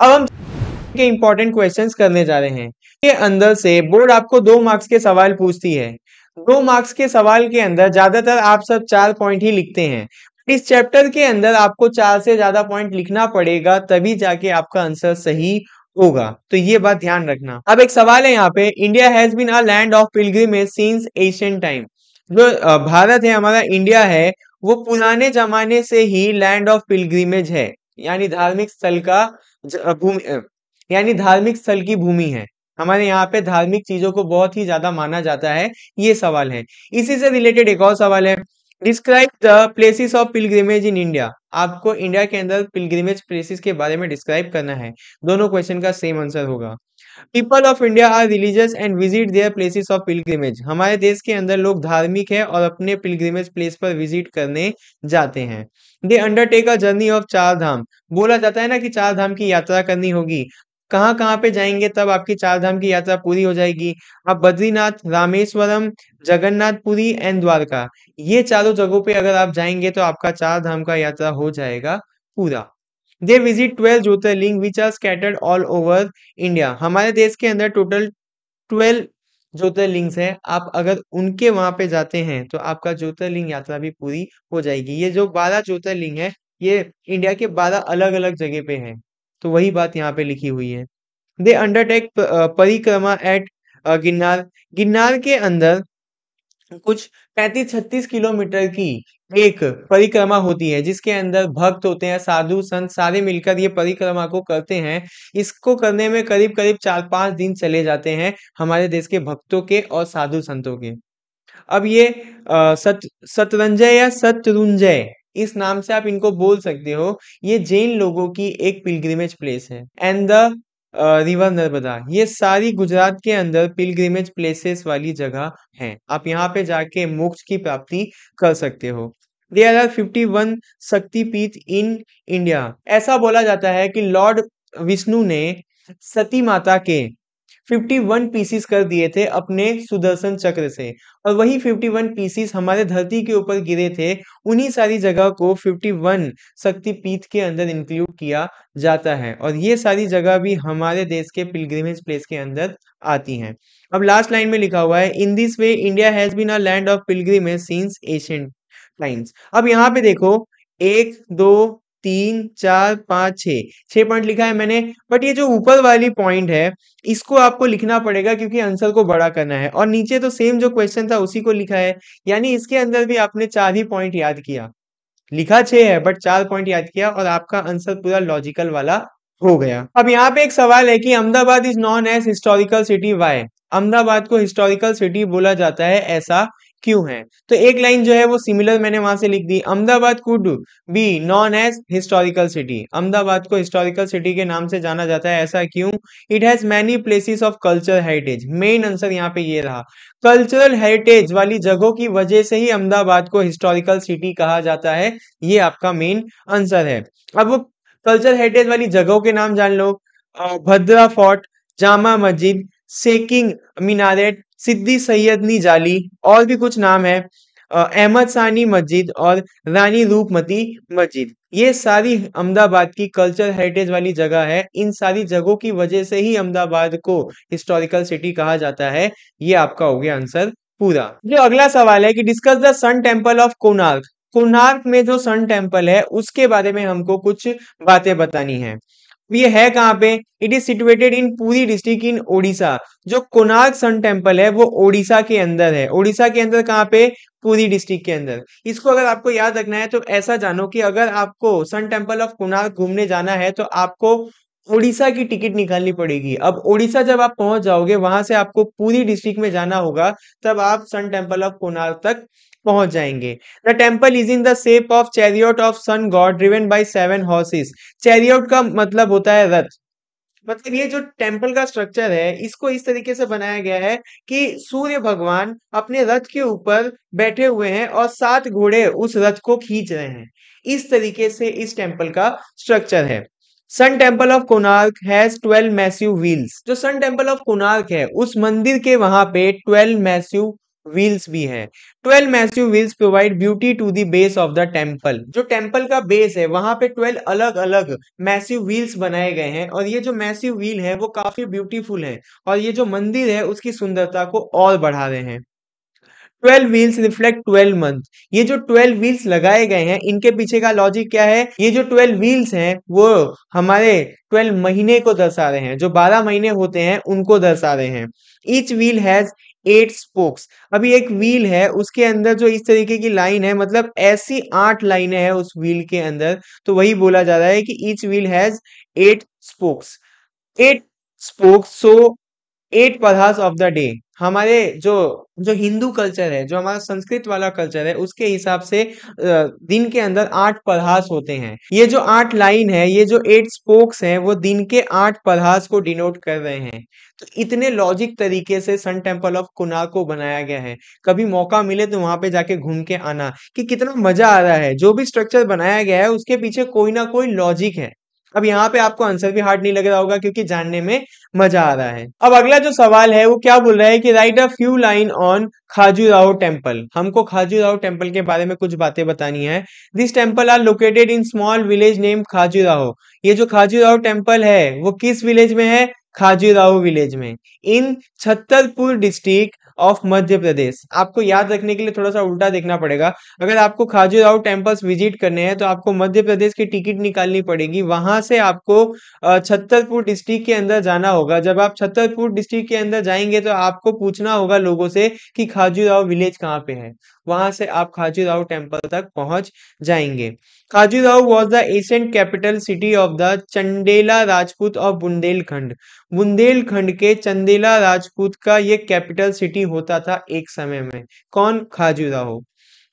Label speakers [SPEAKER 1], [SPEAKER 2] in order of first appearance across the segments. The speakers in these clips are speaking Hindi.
[SPEAKER 1] अब हम के इंपॉर्टेंट क्वेश्चंस करने जा रहे हैं। के अंदर से बोर्ड आपको दो मार्क्स के सवाल पूछती है। दो मार्क्स के सवाल के अंदर ज़्यादातर आप सब चार पॉइंट ही लिखते हैं। इस चैप्टर के अंदर आपको चार से ज़्यादा पॉइंट लिखना पड़ेगा, तभी जाके आपका आंसर सही होगा। तो ये बात ध्यान रखना। अब एक सवाल है यहाँ पे। India has been a land of pilgrimage since Asian time जो भारत है, हमारा इंडिया है, वो पुराने जमाने से ही लैंड ऑफ़ पिलग्रिमेज है। यानी धार्मिक स्थल का भूमि यानी धार्मिक स्थल की भूमि है। हमारे यहाँ पे धार्मिक चीज़ों को बहुत ही ज़्यादा माना जाता है, ये सवाल है। इसी से रिलेटेड एक और सवाल है। Describe the places of pilgrimage in India. आपको इंडिया के अंदर पिलग्रिमेज प्लेसेस के बारे में डिस्क्राइब करना है। दोनों क्वेश्चन का सेम आंसर होगा। People of India are religious and visit their places of pilgrimage हमारे देश के अंदर लोग धार्मिक है और अपने पिलग्रिमेज प्लेस पर विज़िट करने जाते हैं। They undertake a journey of Char Dham बोला जाता है ना कि चार धाम की यात्रा करनी होगी। कहाँ कहाँ पे जाएँगे तब आपकी चार धाम की यात्रा पूरी हो जाएगी। आप बद्रीनाथ, रामेश्वरम, जगन्नाथपुरी एंड द्वारका। ये चारों जगहों पे अगर आप जाएँगे तो आपका चार धाम का यात्रा हो जाएगा पूरा। The visit twelve jyotirlinga which are scattered all over India हमारे देश के अंदर टोटल ट्वेल्व ज्योतिर्लिंग्स है। आप अगर उनके वहाँ पे जाते हैं तो आपका ज्योतिर्लिंग यात्रा भी पूरी हो जाएगी। ये जो बारह ज्योतिर्लिंग है, ये इंडिया के बारह अलग अलग जगह पे है। तो वही बात यहाँ पे लिखी हुई है। दे अंडरटेक परिक्रमा एट गिन्नार गिन्नार के अंदर कुछ 35-36 किलोमीटर की एक परिक्रमा होती है, जिसके अंदर भक्त होते हैं, साधु, संत सारे मिलकर ये परिक्रमा को करते हैं। इसको करने में करीब करीब चार पाँच दिन चले जाते हैं हमारे देश के भक्तों के और साधु संतों के। अब ये सत, सतरंजय या सतरुंजय, इस नाम से आप इनको बोल सकते हो। ये जैन लोगों की एक पिलग्रिमेज प्लेस है। एंड द रिवर नर्मदा, ये सारी गुजरात के अंदर पिलग्रिमेज प्लेसेस वाली जगह है। आप यहाँ पे जाके मोक्ष की प्राप्ति कर सकते हो। देर आर फिफ्टी वन शक्तिपीठ इन इंडिया ऐसा बोला जाता है कि लॉर्ड विष्णु ने सती माता के 51 पीसीस कर दिए थे अपने सुदर्शन चक्र से। और वही 51 पीसीस हमारे धरती के ऊपर गिरे थे, उन्हीं सारी जगह को 51 शक्तिपीठ के अंदर इंक्लूड किया जाता है। और ये सारी जगह भी हमारे देश के पिलग्रिमेज प्लेस के अंदर आती हैं। अब लास्ट लाइन में लिखा हुआ है in this way India has been a land of pilgrimage since ancient times अब यहाँ पे देखो, एक, दो तीन, चार, पाँच छ छह पॉइंट लिखा है मैंने, बट ये जो ऊपर वाली पॉइंट है, इसको आपको लिखना पड़ेगा क्योंकि आंसर को बड़ा करना है। और नीचे तो सेम जो क्वेश्चन था उसी को लिखा है, यानी इसके अंदर भी आपने चार ही पॉइंट याद किया। लिखा छह है, बट चार पॉइंट याद किया और आपका आंसर पूरा लॉजिकल वाला हो गया। अब यहाँ पे एक सवाल है कि Ahmedabad is known as historical city why? Ahmedabad को हिस्टोरिकल सिटी बोला जाता है ऐसा क्यों है? तो एक लाइन जो है वो सिमिलर मैंने वहाँ से लिख दी, Ahmedabad could be known as historical city Ahmedabad को हिस्टोरिकल सिटी के नाम से जाना जाता है, ऐसा क्यों? It has many places of culture heritage main answer यहाँ पे ये रहा। कल्चरल हेरिटेज वाली जगहों की वजह से ही अहमदाबाद को हिस्टोरिकल सिटी कहा जाता है, ये आपका मेन आंसर है। अब कल्चर हेरिटेज वाली जगहों के नाम जान लो। भद्रा फोर्ट जामा मस्जिद सेकिंग, मीनारेट, सिद्दी सैयदनी जाली और भी कुछ नाम है अहमद सानी मस्जिद और रानी रूपमती मस्जिद। ये सारी अहमदाबाद की कल्चर हेरिटेज वाली जगह है। इन सारी जगहों की वजह से ही अहमदाबाद को हिस्टोरिकल सिटी कहा जाता है। ये आपका हो गया आंसर पूरा। जो अगला सवाल है कि discuss the sun temple of Konark Konark में जो सन टेंपल है, उसके बारे में हमको कुछ बातें बतानी है। ये है कहाँ पे? इट इज़ सिचुएटेड इन पूरी डिस्ट्रिक्ट इन ओडिशा जो कोनार्क सन टेंपल है, वो ओडिशा के अंदर है। ओडिशा के अंदर कहाँ पे? पूरी डिस्ट्रिक्ट के अंदर। इसको अगर आपको याद रखना है तो ऐसा जानो कि अगर आपको सन टेंपल ऑफ़ कोनार्क घूमने जाना है तो आपको ओडिशा की टिकट निकालनी पड़ेगी। अब ओडिशा जब आप पहुँच जाओगे, वहाँ से आपको पूरी डिस्ट्रिक्ट में जाना होगा, तब आप सन टेंपल ऑफ़ कोनार्क तक पहुँच जाएँगे। The temple is in the shape of chariot of sun god driven by seven horses chariot का मतलब होता है रथ। मतलब ये जो टेंपल का स्ट्रक्चर है, इसको इस तरीके से बनाया गया है कि सूर्य भगवान अपने रथ के ऊपर बैठे हुए हैं और सात घोड़े उस रथ को खींच रहे हैं। इस तरीके से इस टेंपल का स्ट्रक्चर है। Sun temple of Konark has twelve massive wheels जो सन टेंपल ऑफ़ कोनार्क है, उस मंदिर के वहाँ पे ट्वेल्व मैस्यू व्हील्स भी है। Twelve massive wheels provide beauty to the base of the temple जो टेंपल का बेस है, वहाँ पे ट्वेल्व अलग अलग मैसिव व्हील्स बनाए गए हैं और ये जो मैसिव व्हील है, वो काफ़ी ब्यूटीफुल है और ये जो मंदिर है, उसकी सुंदरता को और बढ़ा रहे हैं। Twelve wheels reflect twelve month ये जो ट्वेल्व व्हील्स लगाए गए हैं, इनके पीछे का लॉजिक क्या है? ये जो ट्वेल्व व्हील्स हैं, वो हमारे ट्वेल्व महीने को दर्शा रहे हैं। जो बारह महीने होते हैं, उनको दर्शा रहे हैं। Each wheel has eight spokes अभी एक व्हील है, उसके अंदर जो इस तरीके की लाइन है मतलब ऐसी आठ लाइनें हैं उस व्हील के अंदर तो वही बोला जा रहा है कि each wheel has eight spokes eight spokes so eight phases of the day हमारे जो जो हिंदू कल्चर है, जो हमारा संस्कृत वाला कल्चर है, उसके हिसाब से दिन के अंदर आठ पढ़ास होते हैं। ये जो आठ लाइन है, ये जो एट स्पोक्स हैं, वो दिन के आठ पढ़ास को डिनोट कर रहे हैं। तो इतने लॉजिक तरीके से सन टेंपल ऑफ़ कुनार को बनाया गया है। कभी मौका मिले तो वहाँ पे जाके घूम के आना, कि कितना मज़ा आ रहा है। जो भी स्ट्रक्चर बनाया गया है, उसके पीछे कोई ना कोई लॉजिक है। अब यहाँ पे आपको आंसर भी हार्ड नहीं लग रहा होगा क्योंकि जानने में मज़ा आ रहा है। अब अगला जो सवाल है, वो क्या बोल रहा है कि write a few line on Khajuraho temple हमको खाजूराहो टेंपल के बारे में कुछ बातें बतानी है। This temple are located in small village name Khajuraho ये जो खाजूराहो टेंपल है, वो किस विलेज में है? खाजूराहो विलेज में। In Chhatarpur district of Madhya Pradesh आपको याद रखने के लिए थोड़ा सा उल्टा देखना पड़ेगा। अगर आपको खाजूराहो टेम्पल्स विज़िट करने हैं तो आपको मध्य प्रदेश की टिकट निकालनी पड़ेगी। वहाँ से आपको छतरपुर डिस्ट्रिक्ट के अंदर जाना होगा। जब आप छतरपुर डिस्ट्रिक्ट के अंदर जाएँगे तो आपको पूछना होगा लोगों से कि खाजूराहो विलेज कहाँ पे है। वहाँ से आप खाजूराहो टेंपल तक पहुँच जाएँगे। Khajuraho was the ancient capital city of the Chandela Rajput of Bundelkhand Bundelkhand के चंदेला राजपूत का ये कैपिटल सिटी होता था एक समय में। कौन? Khajuraho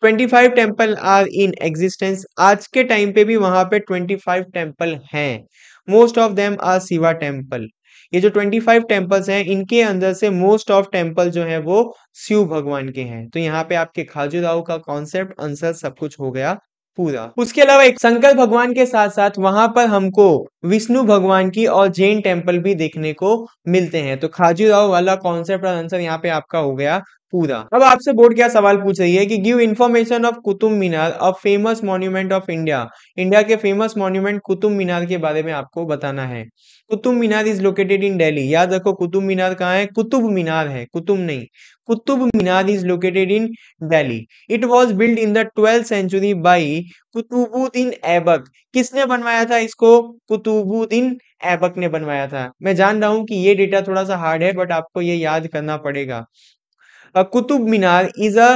[SPEAKER 1] 25 temple are in existence आज के टाइम पे भी वहाँ पे 25 टेंपल हैं। Most of them are Shiva temple ये जो 25 टेम्पल्स हैं, इनके अंदर से मोस्ट ऑफ़ टेंपल जो है वो शिव भगवान के हैं। तो यहाँ पे आपके खाजुराव का कॉन्सेप्ट आंसर सब कुछ हो गया पूरा। उसके अलावा एक शंकर भगवान के साथ साथ वहाँ पर हमको विष्णु भगवान की और जैन टेंपल भी देखने को मिलते हैं। तो खाजुराव वाला कॉन्सेप्ट और आंसर यहाँ पे आपका हो गया पूरा। अब आपसे बोर्ड क्या सवाल पूछ रही है कि give information of Qutub Minar a famous monument of India India के फ़ेमस मॉन्यूमेंट कुतुब मीनार के बारे में आपको बताना है। Qutub Minar is located in Delhi याद रखो कुतुब मीनार कहाँ है? कुतुब मीनार है कुतुब नहीं। Qutub Minar is located in Delhi it was build in the twelfth century by Qutubuddin Aibak किसने बनवाया था इसको? कुतुबुद्दीन ऐबक ने बनवाया था। मैं जान रहा हूँ कि ये डेटा थोड़ा सा हार्ड है बट आपको ये याद करना पड़ेगा। Qutub Minar is a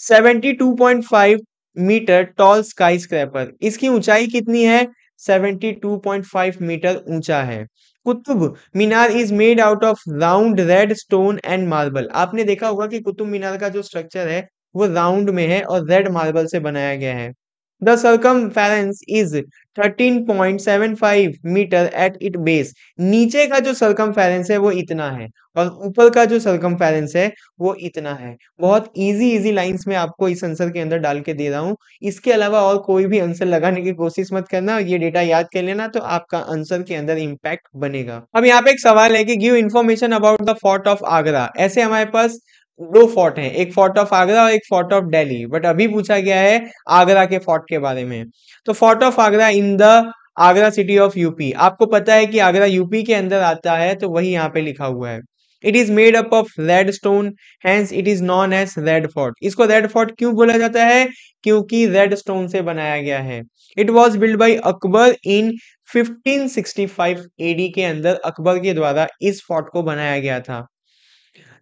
[SPEAKER 1] 72.5 metre tall skyscraper इसकी ऊंचाई कितनी है? 72.5 मीटर ऊँचा है। Qutub Minar is made out of round red stone and marble आपने देखा होगा कि कुतुब मीनार का जो स्ट्रक्चर है, वो राउंड में है और रेड मार्बल से बनाया गया है। The circumference is 13.75 metre at it base नीचे का जो सरकमफेरेंस है, वो इतना है। और ऊपर का जो सरकमफेरेंस है, वो इतना है। बहुत इजी इजी लाइंस में आपको इस आंसर के अंदर डाल के दे रहा हूँ। इसके अलावा और कोई भी आंसर लगाने की कोशिश मत करना। ये डेटा याद कर लेना तो आपका आंसर के अंदर इम्पैक्ट बनेगा। अब यहाँ पे एक सवाल है कि give information about the fort of Agra ऐसे हमारे पास दो फोर्ट हैं, एक फोर्ट ऑफ़ आगरा और एक फोर्ट ऑफ़ दिल्ली बट अभी पूछा गया है आगरा के फोर्ट के बारे में। तो fort of Agra in the Agra city of UP आपको पता है कि आगरा यूपी के अंदर आता है तो वही यहाँ पे लिखा हुआ है। It is made up of red stone hence it is known as red fort इसको रेड फोर्ट क्यों बोला जाता है? क्योंकि रेड स्टोन से बनाया गया है। It was build by Akbar in 1565 AD के अंदर अकबर के द्वारा इस फोर्ट को बनाया गया था।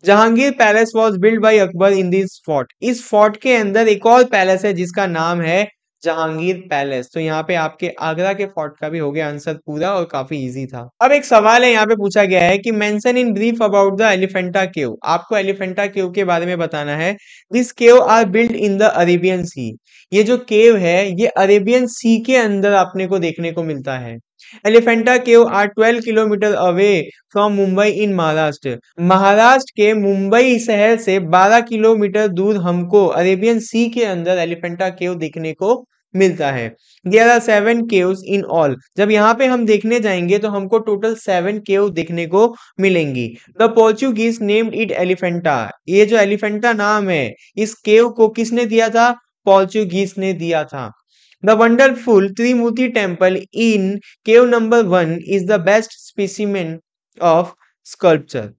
[SPEAKER 1] Jahangir palace was build by Akbar in this fort इस फोर्ट के अंदर एक और पैलेस है जिसका नाम है जहांगीर पैलेस। तो यहाँ पे आपके आगरा के फोर्ट का भी हो गया आंसर पूरा और काफ़ी इजी था। अब एक सवाल है, यहाँ पे पूछा गया है कि mention in brief about the Elephanta cave आपको एलिफेंटा केव के बारे में बताना है। This cave are build in the Arabian sea ये जो केव है, ये अरेबियन सी के अंदर आपने को देखने को मिलता है। Elephanta cave are 12 kilometre away from Mumbai in Maharashtra Maharashtra के मुंबई शहर से 12 किलोमीटर दूर हमको अरेबियन सी के अंदर एलिफेंटा केव देखने को मिलता है। There are seven caves in all जब यहाँ पे हम देखने जाएँगे तो हमको टोटल सेवन केव देखने को मिलेंगी। The Portuguese named it Elephanta ये जो एलिफेंटा नाम है, इस केव को किसने दिया था? पोर्चुगीज ने दिया था। The wonderful Trimurti temple in cave number one is the best specimen of sculpture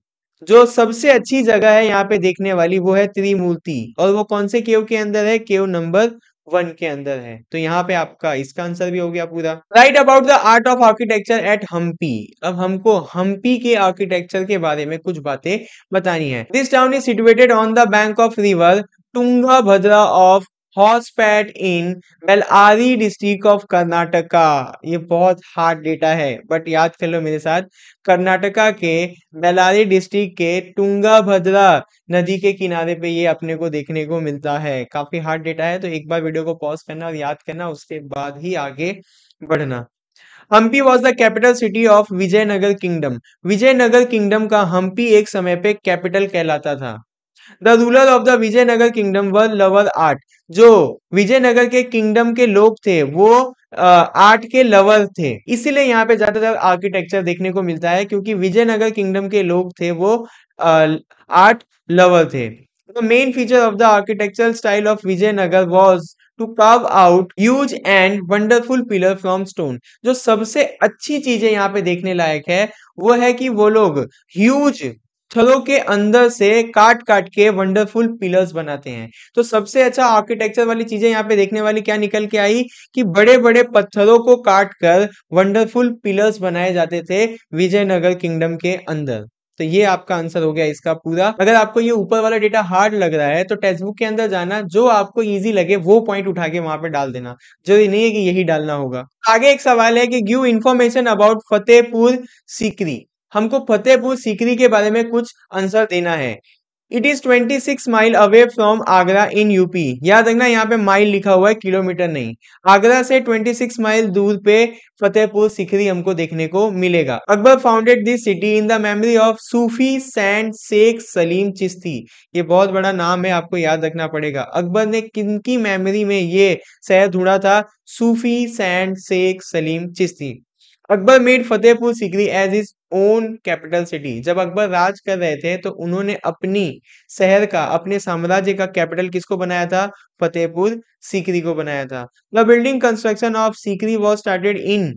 [SPEAKER 1] जो सबसे अच्छी जगह है यहाँ पे देखने वाली वो है त्रिमूर्ति। और वो कौन से केव के अंदर है? केव नंबर वन के अंदर है। तो यहाँ पे आपका इसका आंसर भी हो गया पूरा। Write about the art of architecture at Hampi अब हमको हम्पी के आर्किटेक्चर के बारे में कुछ बातें बतानी है। This town is situated on the bank of river Tunga Bhadra of Hospet in Bellary district of Karnataka. ये बहुत हार्ड डेटा है बट याद कर लो मेरे साथ, कर्नाटका के बेलारी डिस्ट्रिक्ट के टुंगा भद्रा नदी के किनारे पे ये अपने को देखने को मिलता है। काफ़ी हार्ड डेटा है तो एक बार वीडियो को पॉज करना और याद करना, उसके बाद ही आगे बढ़ना। Hampi was the capital city of Vijayanagar kingdom Vijayanagar kingdom का हम्पी एक समय पे कैपिटल कहलाता था। The ruler of the Vijayanagar kingdom were lover art जो विजयनगर के किंगडम के लोग थे, वो आर्ट के लवर थे। इसीलिए यहाँ पे ज़्यादातर आर्किटेक्चर देखने को मिलता है, क्योंकि विजयनगर किंगडम के लोग थे, वो आर्ट लवर थे। Main feature of the architectural style of Vijayanagar was to carve out huge and wonderful pillar from stone जो सबसे अच्छी चीज़ें यहाँ पे देखने लायक है, वो है कि वो लोग ह्यूज पत्थरों के अंदर से काट काट के वंडरफुल पिलर्स बनाते हैं। तो सबसे अच्छा आर्किटेक्चर वाली चीज़ें यहाँ पे देखने वाली क्या निकल के आई कि बड़े बड़े पत्थरों को काट कर वंडरफुल पिलर्स बनाए जाते थे विजयनगर किंगडम के अंदर। तो ये आपका आंसर हो गया इसका पूरा। अगर आपको ये ऊपर वाला डेटा हार्ड लग रहा है तो टेक्स्ट बुक के अंदर जाना, जो आपको इजी लगे, वो पॉइंट उठा के वहाँ पे डाल देना। ज़रूरी नहीं है कि यही डालना होगा। आगे एक सवाल है कि give information about Fatehpur Sikri. हमको फतेहपुर सीकरी के बारे में कुछ आंसर देना है। It is 26 mile away from Agra in UP याद रखना, यहाँ पे माइल लिखा हुआ है, किलोमीटर नहीं। आगरा से 26 माइल दूर पे फतेहपुर सिकरी हमको देखने को मिलेगा। Akbar founded this city in the memory of Sufi saint Sheikh Salim Chishti ये बहुत बड़ा नाम है, आपको याद रखना पड़ेगा। अकबर ने किनकी मेमोरी में ये शहर ढूंढा था? Sufi saint Sheikh Salim Chishti Akbar made Fatehpur Sikri as is own capital city जब अकबर राज कर रहे थे तो उन्होंने अपनी शहर का, अपने साम्राज्य का कैपिटल किसको बनाया था? फतेहपुर सिकरी को बनाया था। The building construction of Sikri was started in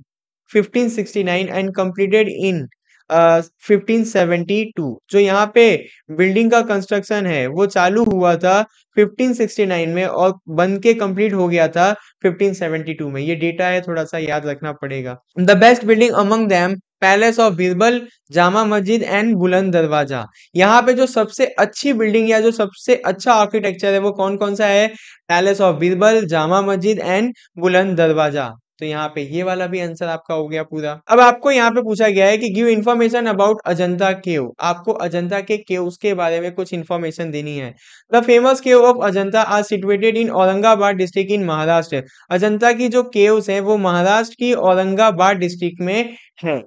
[SPEAKER 1] 1569 and completed in 1572 जो यहाँ पे बिल्डिंग का कंस्ट्रक्शन है, वो चालू हुआ था 1569 में और बन के कंप्लीट हो गया था 1572 में। ये डेटा है थोड़ा सा याद रखना पड़ेगा। The best building among them palace of Birbal Jama Masjid and Buland दरवाज़ा यहाँ पे जो सबसे अच्छी बिल्डिंग या जो सबसे अच्छा आर्किटेक्चर है, वो कौन कौन सा है? Palace of Birbal Jama Masjid and बुलंद दरवाज़ा तो यहाँ पे ये वाला भी आंसर आपका हो गया पूरा। अब आपको यहाँ पे पूछा गया है कि give information about Ajanta cave आपको अजंता के केव के बारे में कुछ इन्फॉर्मेशन देनी है। The famous cave of Ajanta are situated in Aurangabad district in Maharashtra Ajanta की जो केव्स हैं, वो महाराष्ट्र की औरंगाबाद डिस्ट्रिक्ट में है।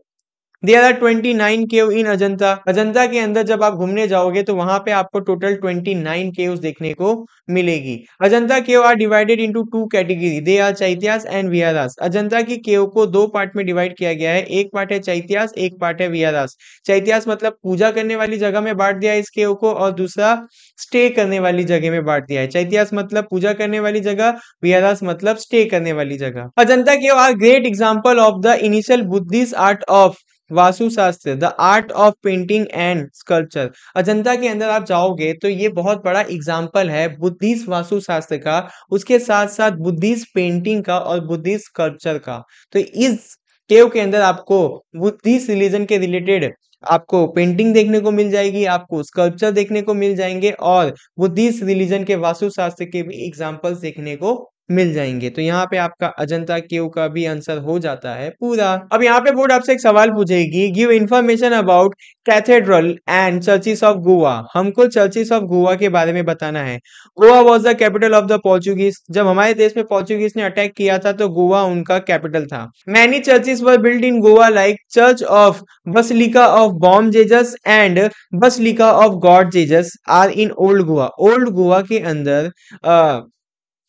[SPEAKER 1] There are twenty nine cave in Ajanta Ajanta के अंदर जब आप घूमने जाओगे तो वहाँ पे आपको टोटल ट्वेंटी नाइन केव्स देखने को मिलेगी। Ajanta cave are divided into two category they are chaityas and viharas Ajanta की केव को दो पार्ट में डिवाइड किया गया है। एक पार्ट है चैत्यास एक पार्ट है विहारास चैत्यास मतलब पूजा करने वाली जगह में बांट दिया है इस केव को और दूसरा स्टे करने वाली जगह में बांट दिया है। चैत्यास मतलब पूजा करने वाली जगह विहारास मतलब स्टे करने वाली जगह। Ajanta cave are great example of the initial Buddhist art of Vastushastra the art of painting and sculpture Ajanta के अंदर आप जाओगे तो ये बहुत बड़ा एग्ज़ाम्पल है बुद्धिस्ट वास्तुशास्त्र का, उसके साथ साथ बुद्धिस्ट पेंटिंग का और बुद्धिस्ट स्कल्पचर का। तो इस केव के अंदर आपको बुद्धिस्ट रिलीजन के रिलेटेड आपको पेंटिंग देखने को मिल जाएगी, आपको स्कल्पचर देखने को मिल जाएँगे और बुद्धिस्ट रिलीजन के वास्तुशास्त्र के भी एग्जाम्पल्स देखने को मिल जाएँगे। तो यहाँ पे आपका अजंता केव का भी आंसर हो जाता है पूरा। अब यहाँ पे बोर्ड आपसे एक सवाल पूछेगी give information about cathedral and churches of Goa हमको चर्चिस ऑफ़ गोवा के बारे में बताना है। Goa was the capital of the Portuguese जब हमारे देश में पोर्चुगीज ने अटैक किया था तो गोवा उनका कैपिटल था। Many churches were build in Goa like church of basilica of Bom Jesus and basilica of God Jesus are in old Goa old Goa के अंदर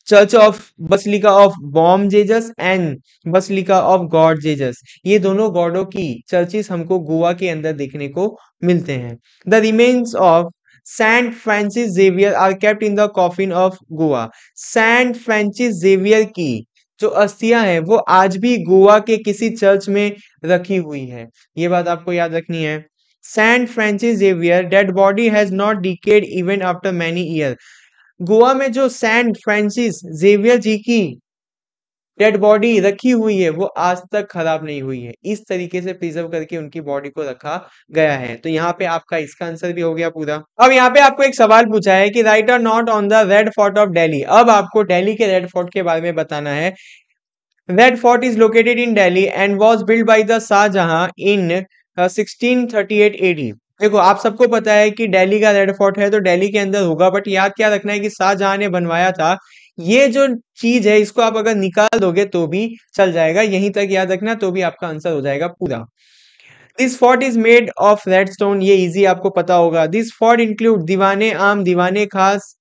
[SPEAKER 1] church of basilica of Bom Jesus and basilica of God Jesus ये दोनों गॉडों की चर्चिस हमको गोवा के अंदर देखने को मिलते हैं। The remains of Saint Francis Xavier are kept in the coffin of Goa Saint Francis Xavier की जो अस्थियाँ हैं, वो आज भी गोवा के किसी चर्च में रखी हुई है। ये बात आपको याद रखनी है। Saint Francis Xavier dead body has not decayed even after many year Goa में जो सैंट फ्रांसिस जेवियर जी की डेड बॉडी रखी हुई है, वो आज तक खराब नहीं हुई है। इस तरीके से प्रिजर्व करके उनकी बॉडी को रखा गया है। तो यहाँ पे आपका इसका आंसर भी हो गया पूरा। अब यहाँ पे आपको एक सवाल पूछा है कि write a note on the red fort of Delhi अब आपको डेली के रेड फोर्ट के बारे में बताना है। Red fort is located in Delhi and was build by the Shahjahan in sixteen thirty eight AD देखो, आप सबको पता है कि दिल्ली का रेड फोर्ट है तो दिल्ली के अंदर होगा बट याद क्या रखना है कि शाहजहां ने बनवाया था, ये जो चीज़ है, इसको आप अगर निकाल दोगे तो भी चल जाएगा, यहीं तक याद रखना तो भी आपका आंसर हो जाएगा पूरा। This fort is made of red stone ये इजी आपको पता होगा। दिस फोर्ट इंक्लूड दीवाने आम, दीवाने खास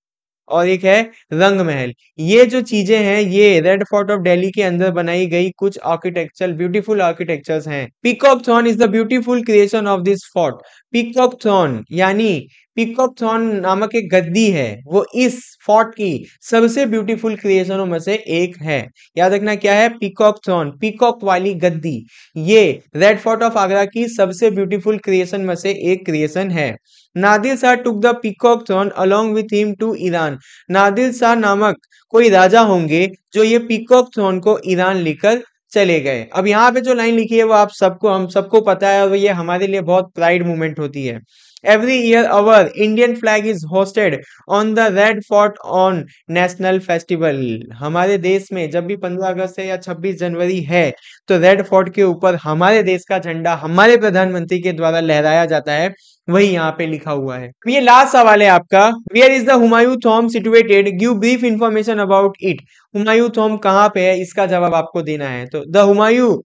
[SPEAKER 1] और एक है रंग महल ये जो चीज़ें हैं, ये रेड फोर्ट ऑफ़ दिल्ली के अंदर बनाई गई कुछ आर्किटेक्चर ब्यूटीफुल आर्किटेक्चर्स हैं। Peacock throne is the beautiful creation of this fort peacock throne यानी पीकॉक थ्रॉन नामक एक गद्दी है। वो इस फोर्ट की सबसे ब्यूटीफुल क्रिएशनों में से एक है। याद रखना क्या है? पीकॉक थ्रॉन पीकॉक वाली गद्दी। ये रेड फोर्ट ऑफ़ आगरा की सबसे ब्यूटीफुल क्रिएशन में से एक क्रिएशन है। Nadir Shah took the peacock throne along with him to Iran Nadir Shah नामक कोई राजा होंगे जो ये पीकॉक थ्रोन को ईरान लेकर चले गए। अब यहाँ पे जो लाइन लिखी है वो आप सबको, हम सबको पता है और ये हमारे लिए बहुत प्राइड मूवमेंट होती है। Every year, our Indian flag is hosted on the Red Fort on National Festival. हमारे देश में जब भी 15 अगस्त है या 26 जनवरी है तो रेड फोर्ट के ऊपर हमारे देश का झंडा हमारे प्रधानमंत्री के द्वारा लहराया जाता है। वही यहाँ पे लिखा हुआ है। ये लास्ट सवाल है आपका। Where is the Humayun tomb situated give brief information about it Humayun tomb कहाँ पे है? इसका जवाब आपको देना है। तो the Humayun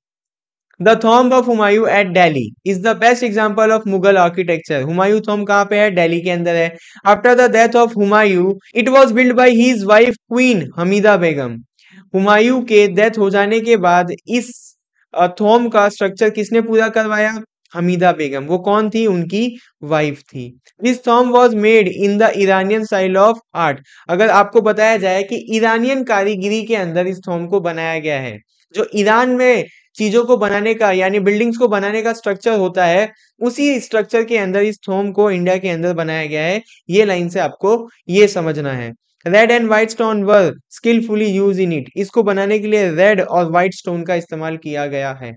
[SPEAKER 1] the tomb of Humayun at Delhi is the best example of Mughal architecture Humayun tomb कहाँ पे है? दिल्ली के अंदर है। After the death of Humayun it was build by his wife queen Hamida Begum Humayun के डेथ हो जाने के बाद इस थॉम्ब का स्ट्रक्चर किसने पूरा करवाया? हमीदा बेगम वो कौन थी? उनकी वाइफ थी। This tomb was made in the Iranian style of art अगर आपको बताया जाए कि ईरानियन कारीगिरी के अंदर इस थॉम्ब को बनाया गया है, जो ईरान में चीज़ों को बनाने का, यानी बिल्डिंग्स को बनाने का स्ट्रक्चर होता है, उसी स्ट्रक्चर के अंदर, इस थोम को इंडिया के अंदर बनाया गया है। ये लाइन से आपको ये समझना है। Red and white stone were skillfully used in it इसको बनाने के लिए रेड और व्हाइट स्टोन का इस्तेमाल किया गया है।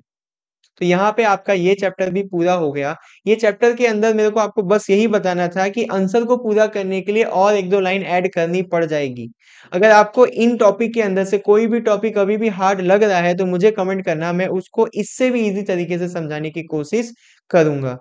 [SPEAKER 1] तो यहाँ पे आपका ये चैप्टर भी पूरा हो गया। ये चैप्टर के अंदर मेरे को आपको बस यही बताना था कि आंसर को पूरा करने के लिए और एक दो लाइन ऐड करनी पड़ जाएगी। अगर आपको इन टॉपिक के अंदर से कोई भी टॉपिक अभी भी हार्ड लग रहा है तो मुझे कमेंट करना, मैं उसको इससे भी इजी तरीके से समझाने की कोशिश करूँगा।